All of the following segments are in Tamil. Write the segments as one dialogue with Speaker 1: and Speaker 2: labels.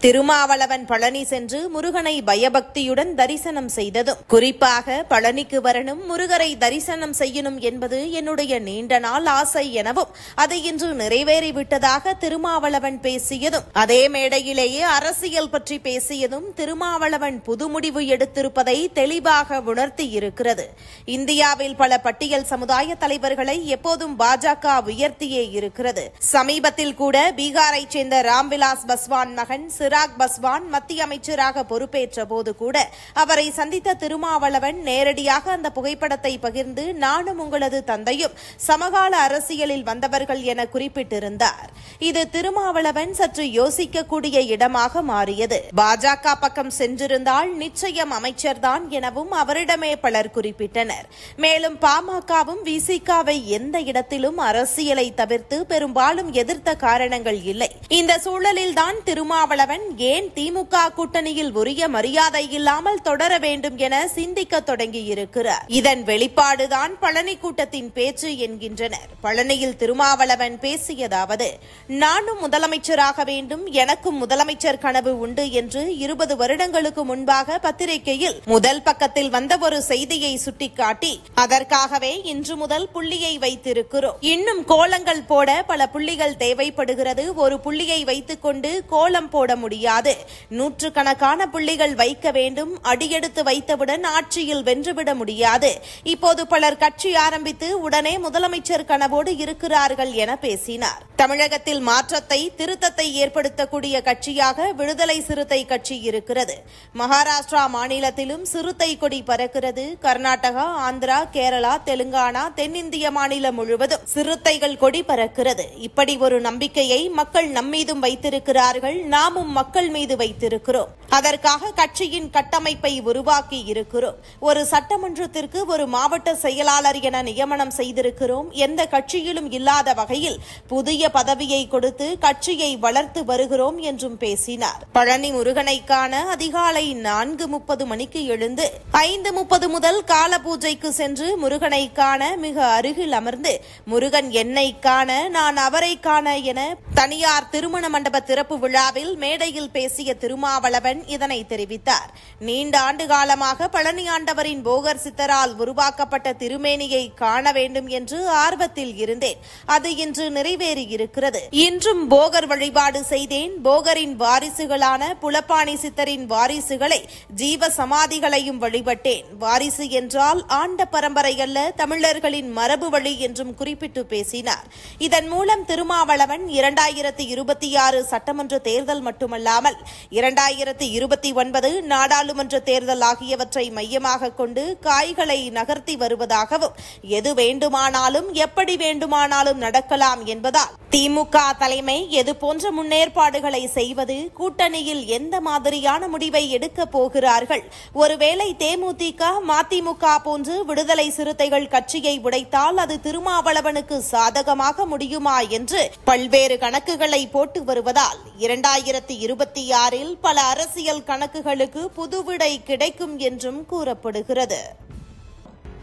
Speaker 1: திருமாவளவன் பழனி சென்று முருகனை பயபக்தியுடன் தரிசனம் செய்ததும் குறிப்பாக பழனிக்கு வரணும் முருகரை தரிசனம் செய்யணும் என்பது என்னுடைய நீண்ட நாள் ஆசை எனவும் அது இன்று நிறைவேறிவிட்டதாக திருமாவளவன் பேசியதும் அதே மேடையிலேயே அரசியல் பற்றி பேசியதும் திருமாவளவன் புது முடிவு எடுத்திருப்பதை தெளிவாக உணர்த்தி இருக்கிறது. இந்தியாவில் பல பட்டியல் சமுதாய தலைவர்களை எப்போதும் பாஜக உயர்த்தியே இருக்கிறது. சமீபத்தில் கூட பீகாரைச் சேர்ந்த ராம்விலாஸ் பஸ்வான் மகன் சிராக் பஸ்வான் மத்திய அமைச்சராக பொறுப்பேற்ற போது கூட அவரை சந்தித்த திருமாவளவன் நேரடியாக அந்த புகைப்படத்தை பகிர்ந்து நானும் உங்களது தந்தையும் சமகால அரசியலில் வந்தவர்கள் என குறிப்பிட்டிருந்தார். இது திருமாவளவன் சற்று யோசிக்கக்கூடிய இடமாக மாறியது. பாஜக பக்கம் சென்றிருந்தால் நிச்சயம் அமைச்சர்தான் எனவும் அவரிடமே பலர் குறிப்பிட்டனர். மேலும் பாமகவும் விசிகாவை எந்த இடத்திலும் அரசியலை தவிர்த்து பெரும்பாலும் எதிர்த்த காரணங்கள் இல்லை. இந்த சூழலில்தான் திருமாவளவன் ஏன் திமுக கூட்டணியில் உரிய மரியாதை இல்லாமல் தொடர வேண்டும் என சிந்திக்க தொடங்கியிருக்கிறார். இதன் வெளிப்பாடுதான் பழனி கூட்டத்தின் பேச்சு என்கின்றனர். பழனியில் திருமாவளவன் பேசியதாவது நானும் முதலமைச்சராக வேண்டும் எனக்கும் முதலமைச்சர் கனவு உண்டு என்று இருபது வருடங்களுக்கு முன்பாக பத்திரிகையில் முதல் பக்கத்தில் வந்த ஒரு செய்தியை சுட்டிக்காட்டி அதற்காகவே இன்று முதல் புள்ளியை வைத்திருக்கிறோம். இன்னும் கோலங்கள் போட பல புள்ளிகள் தேவைப்படுகிறது. ஒரு புள்ளியை வைத்துக்கொண்டு கோலம் போட முடியும். முடியாது. நூற்றுக்கணக்கான புள்ளிகள் வைக்க வேண்டும். அடியெடுத்து வைத்தவுடன் ஆட்சியில் வென்றுவிட முடியாது. இப்போது பலர் கட்சி ஆரம்பித்து உடனே முதலமைச்சர் கனவோடு இருக்கிறார்கள் என பேசினார். தமிழகத்தில் மாற்றத்தை திருத்தத்தை ஏற்படுத்தக்கூடிய கட்சியாக விடுதலை சிறுத்தை கட்சி இருக்கிறது. மகாராஷ்டிரா மாநிலத்திலும் சிறுத்தை கொடி பறக்கிறது. கர்நாடகா ஆந்திரா கேரளா தெலுங்கானா தென்னிந்திய மாநிலம் முழுவதும் சிறுத்தைகள் கொடி பறக்கிறது. இப்படி ஒரு நம்பிக்கையை மக்கள் நம்மீதும் வைத்திருக்கிறார்கள். நாமும் மக்கள் மீது வைத்திருக்கிறோம். அதற்காக கட்சியின் கட்டமைப்பை உருவாக்கி இருக்கிறோம். ஒரு சட்டமன்றத்திற்கு ஒரு மாவட்ட செயலாளர் என நியமனம் செய்திருக்கிறோம். எந்த கட்சியிலும் இல்லாத வகையில் புதிய பதவியை கொடுத்து கட்சியை வளர்த்து வருகிறோம் என்றும் பேசினார். பழனி முருகனை காண அதிகாலை நான்கு முப்பது மணிக்கு எழுந்து ஐந்து முப்பது முதல் கால பூஜைக்கு சென்று முருகனை காண மிக அருகில் அமர்ந்து முருகன் என்னை காண நான் அவரை காண என தனியார் திருமண மண்டப திறப்பு விழாவில் மேடையில் பேசிய திருமாவளவன் இதனை தெரிவித்தார். நீண்ட ஆண்டு காலமாக பழனியாண்டவரின் போகர் சித்தரால் உருவாக்கப்பட்ட திருமேனியை காண வேண்டும் என்று ஆர்வத்தில் இருந்தேன். அது இன்று நிறைவேறியிருக்கிறது. இன்றும் போகர் வழிபாடு செய்தேன். போகரின் வாரிசுகளான புலப்பாணி சித்தரின் வாரிசுகளை ஜீவ சமாதிகளையும் வழிபட்டேன். வாரிசு என்றால் ஆண்ட பரம்பரை அல்ல தமிழர்களின் மரபு வழி என்றும் குறிப்பிட்டு பேசினார். இதன் மூலம் திருமாவளவன் இரண்டாயிரத்தி இருபத்தி ஆறு சட்டமன்ற தேர்தல் மட்டுமல்லாமல் இரண்டாயிரத்தி இருபத்தி ஒன்பது நாடாளுமன்ற தேர்தல் ஆகியவற்றை மையமாக கொண்டு காய்களை நகர்த்தி வருவதாகவும் எது வேண்டுமானாலும் எப்படி வேண்டுமானாலும் நடக்கலாம் என்பதால் திமுக தலைமை எது போன்ற முன்னேற்பாடுகளை செய்வது? கூட்டணியில் எந்த மாதிரியான முடிவை எடுக்கப் போகிறார்கள்? ஒருவேளை தேமுதிக மதிமுக போன்று விடுதலை சிறுத்தைகள் கட்சியை உடைத்தால் அது திருமாவளவனுக்கு சாதகமாக முடியுமா என்று பல்வேறு கணக்குகளை போட்டு வருவதால் இரண்டாயிரத்தி இருபத்தி ஆறில் பல அரசியல் கணக்குகளுக்கு புதுவிடை கிடைக்கும் என்றும் கூறப்படுகிறது.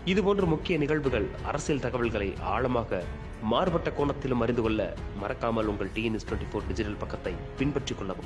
Speaker 2: இதுபோன்ற முக்கிய நிகழ்வுகள் அரசியல் தகவல்களை ஆழமாக மாறுபட்ட கோணத்திலும் அறிந்து கொள்ள மறக்காமல் உங்கள் டிஎன்எஸ் டுவெண்ட்டி ஃபோர் டிஜிட்டல் பக்கத்தை பின்பற்றிக் கொள்ளவும்.